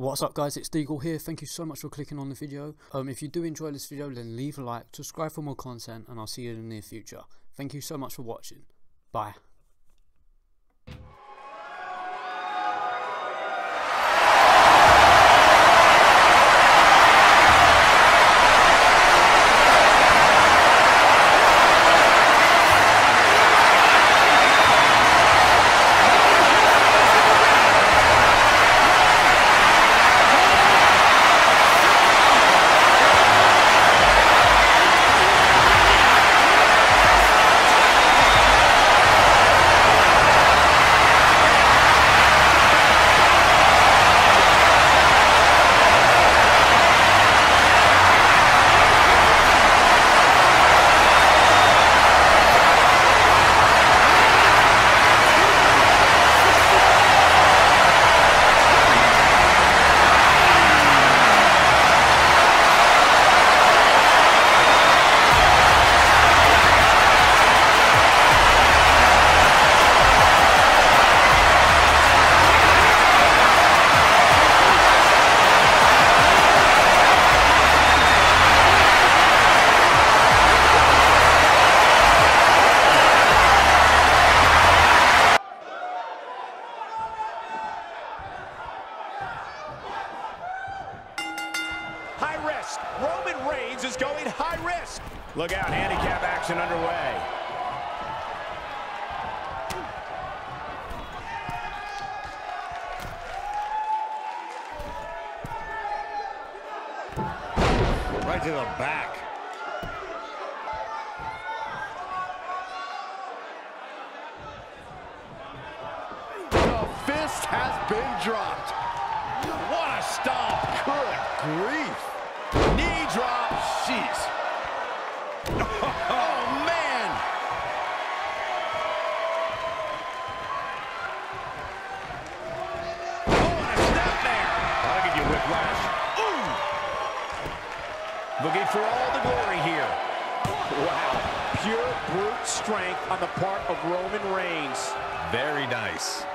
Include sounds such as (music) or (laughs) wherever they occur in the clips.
What's up guys, it's Deagle here, thank you so much for clicking on the video. Um, if you do enjoy this video then leave a like, subscribe for more content and I'll see you in the near future. Thank you so much for watching. Bye. Right to the back. The fist has been dropped. What a stomp. Good grief. Knee drop. Jeez. For all the glory here. Wow. Pure brute strength on the part of Roman Reigns. Very nice. (laughs)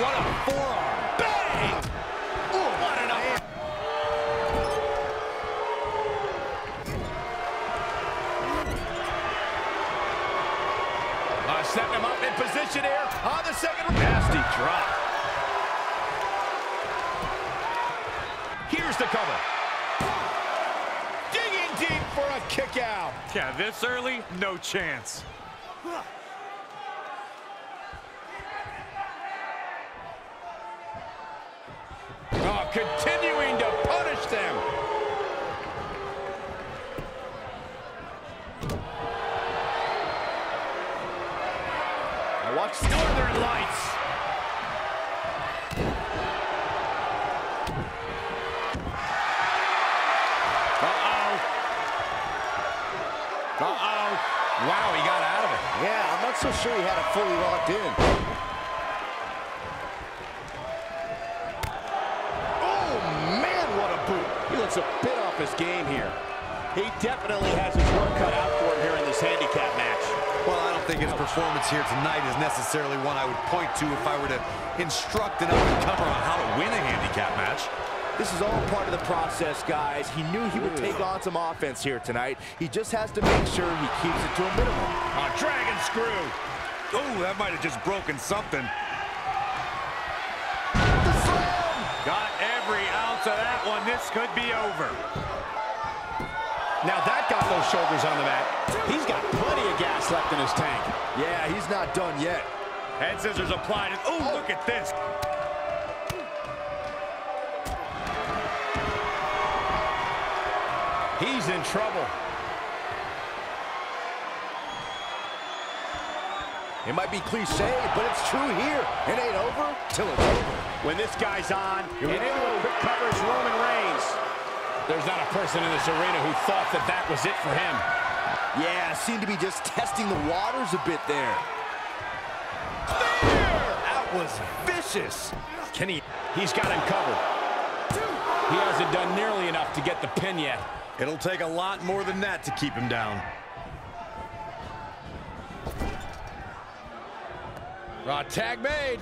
what a forearm. Bang! Position here on the second. Nasty drop. Here's the cover. Digging deep for a kick out. Yeah, this early, no chance. Oh, continuing to punish them. So sure he had it fully locked in. Oh, man, what a boot. He looks a bit off his game here. He definitely has his work cut out for him here in this handicap match. Well, I don't think his performance here tonight is necessarily one I would point to if I were to instruct an up-and-comer on how to win a handicap match. This is all part of the process, guys. He knew he would take on some offense here tonight. He just has to make sure he keeps it to a minimum. A dragon screw. Oh, that might have just broken something. Got every ounce of that one. This could be over. Now that got those shoulders on the mat. He's got plenty of gas left in his tank. Yeah, he's not done yet. Head scissors applied. Oh, look at this. He's in trouble. It might be cliche, but it's true here. It ain't over till it's over. When this guy's on, and into a quick cover is Roman Reigns. There's not a person in this arena who thought that that was it for him. Yeah, seemed to be just testing the waters a bit there. That was vicious. Can he? He's got him covered. He hasn't done nearly enough to get the pin yet. It'll take a lot more than that to keep him down. Raw tag made.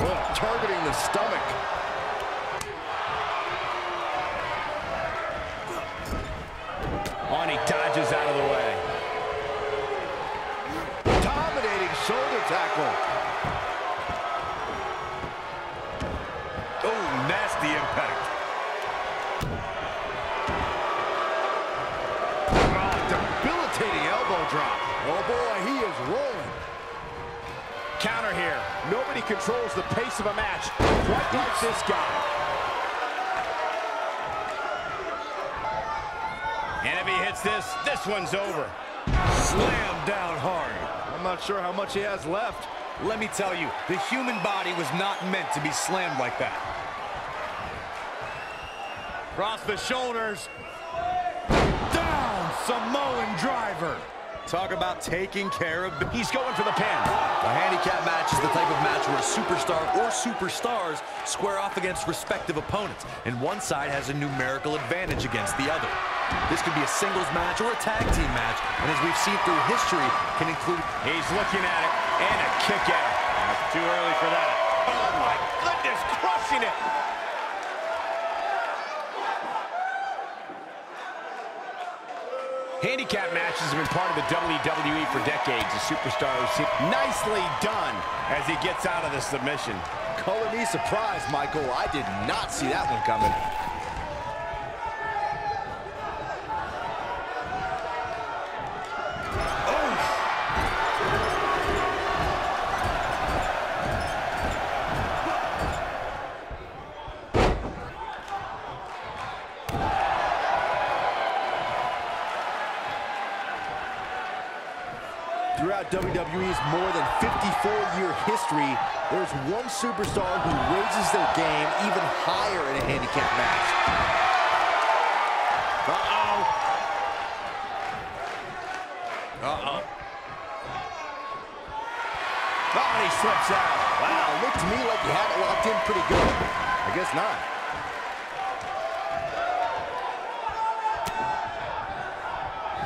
Well, targeting the stomach. Oh boy, he is rolling. Counter here. Nobody controls the pace of a match quite like this guy. And if he hits this, this one's over. Slam down hard. I'm not sure how much he has left. Let me tell you, the human body was not meant to be slammed like that. Cross the shoulders. Down, Samoan driver. Talk about taking care of... He's going for the pin. A handicap match is the type of match where a superstar or superstars square off against respective opponents, and one side has a numerical advantage against the other. This could be a singles match or a tag team match, and as we've seen through history, can include... He's looking at it, and a kick out. Too early for that. Oh, my goodness, crushing it. Handicap matches have been part of the WWE for decades. The superstars nicely done as he gets out of the submission. Color me surprised, Michael. I did not see that one coming. WWE's more than 54-year history, there's one superstar who raises their game even higher in a handicap match. Uh-oh. Uh-oh. Oh, and he slips out. Wow, looked to me like you had it locked in pretty good. I guess not.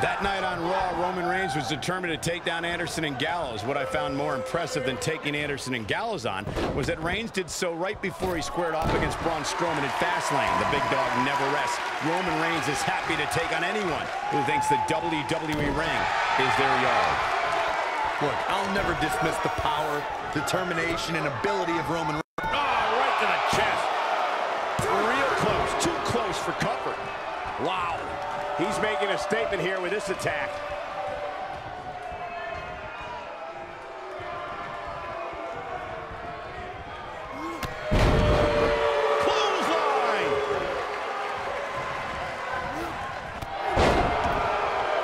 That night on Raw, Roman Reigns was determined to take down Anderson and Gallows. What I found more impressive than taking Anderson and Gallows on was that Reigns did so right before he squared off against Braun Strowman in Fastlane. The big dog never rests. Roman Reigns is happy to take on anyone who thinks the WWE ring is their yard. Look, I'll never dismiss the power, determination, and ability of Roman Reigns. Oh, right to the chest. Real close, too close for comfort. Wow. He's making a statement here with this attack.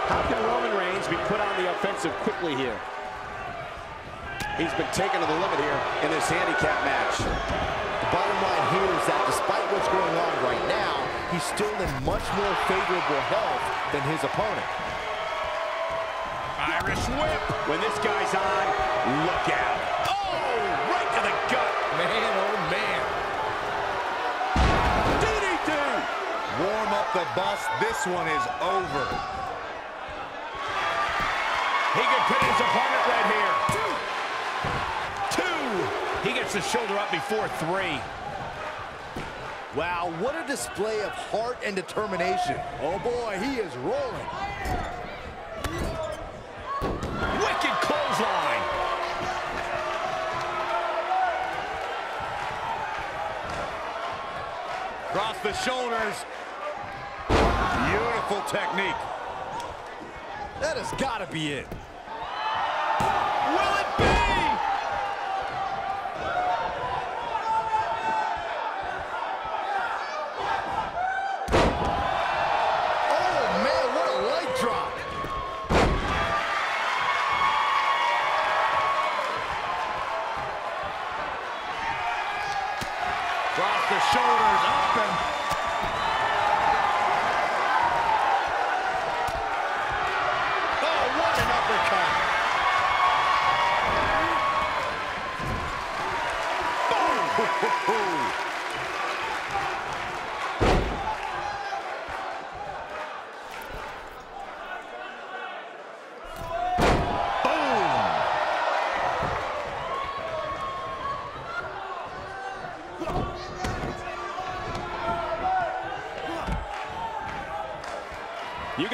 How can Roman Reigns be put on the offensive quickly here? He's been taken to the limit here in this handicap match. The bottom line here is that despite what's going on right now, he's still in much more favorable health than his opponent. Irish whip. When this guy's on, look out. Oh, right to the gut. Man, oh man. DDT. Warm up the bus. This one is over. He can pin his opponent right here. Two. Two. He gets the shoulder up before three. Wow, what a display of heart and determination. Oh boy, he is rolling. Wicked clothesline. Cross the shoulders. Beautiful technique. That has got to be it.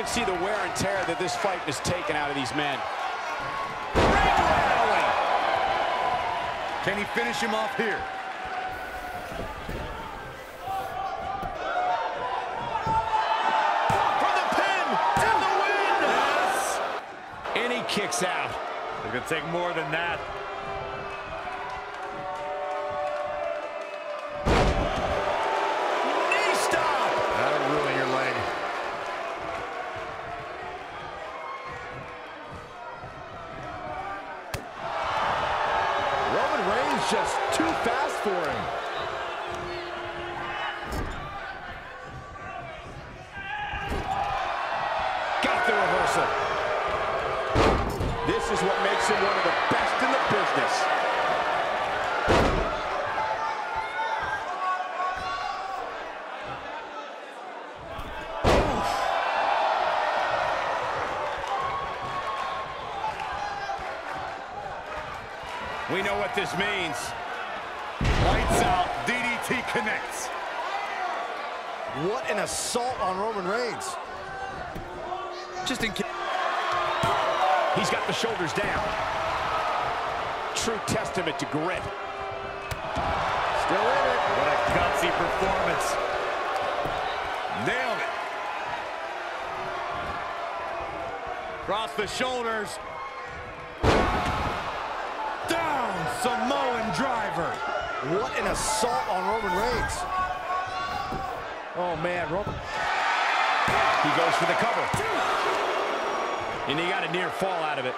See the wear and tear that this fight has taken out of these men. Can he finish him off here? For the pin and the win! Yes! And he kicks out. It's going to take more than that. Him one of the best in the business. We know what this means. Lights out. DDT connects. What an assault on Roman Reigns. Just in case. He's got the shoulders down. True testament to grit. Still in it. What a gutsy performance. Nailed it. Cross the shoulders. Down. Samoan driver. What an assault on Roman Reigns. Oh, man. Roman. He goes for the cover. And he got a near fall out of it.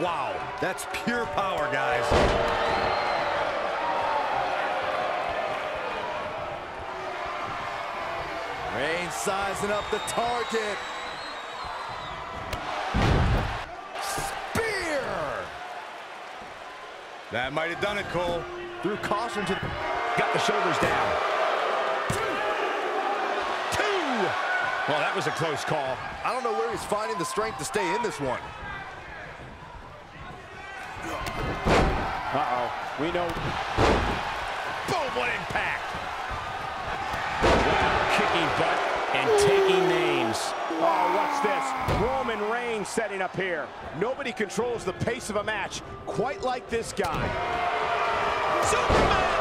Wow. That's pure power, guys. Reigns sizing up the target. Spear! That might have done it, Cole. Threw caution to the... Got the shoulders down. Two! Well, that was a close call. I don't know where he's finding the strength to stay in this one. Uh-oh. We know. Boom, what impact. Wow, Kicking butt and taking names. Oh, what's this? Roman Reigns setting up here. Nobody controls the pace of a match quite like this guy. Superman